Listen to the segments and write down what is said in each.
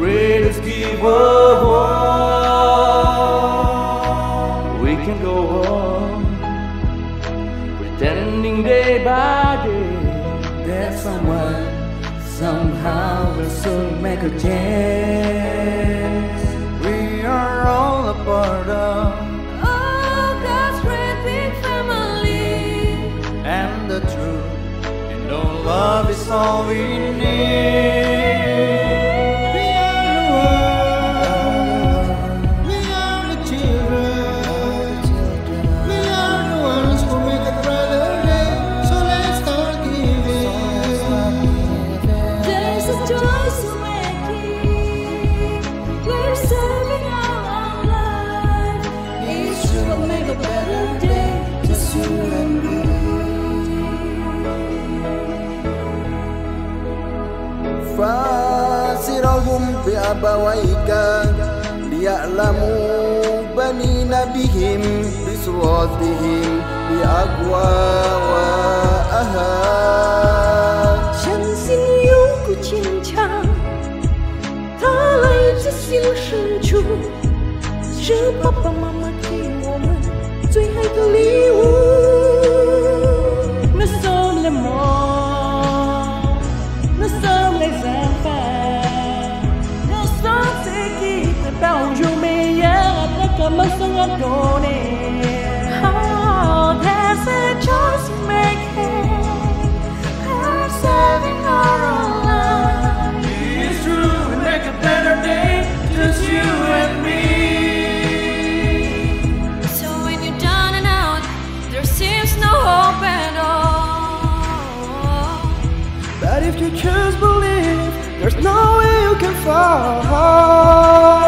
were born. We can go on pretending day by day that someone somehow will soon make a change. We are all a part of, Oh, God's great big family. and the truth, you know, love is all we need. بأبويك ليعلموا بنين بهم بصراطهم بأقوى Just believe, there's no way you can fall.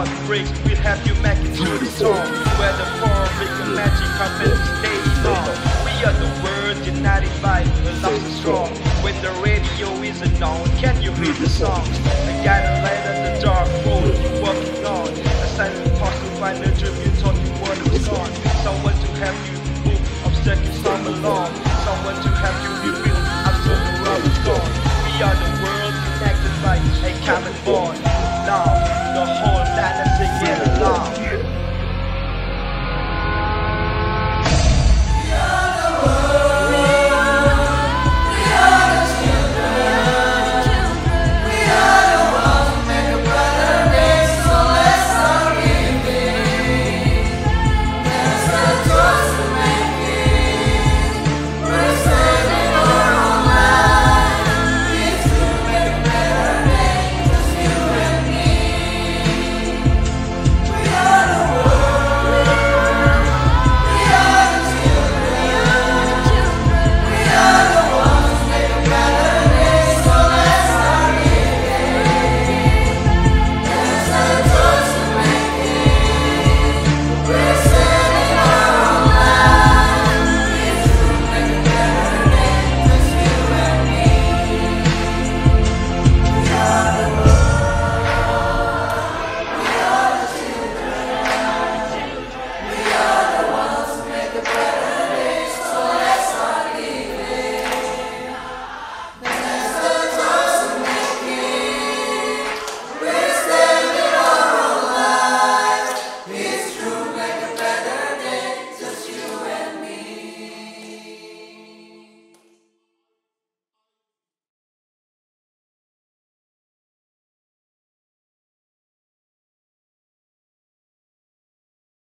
When the heart we have you it through the storm. Where the form the magic happen, stay on. We are the world united by a love strong. When the radio isn't on, can you hear the songs? The.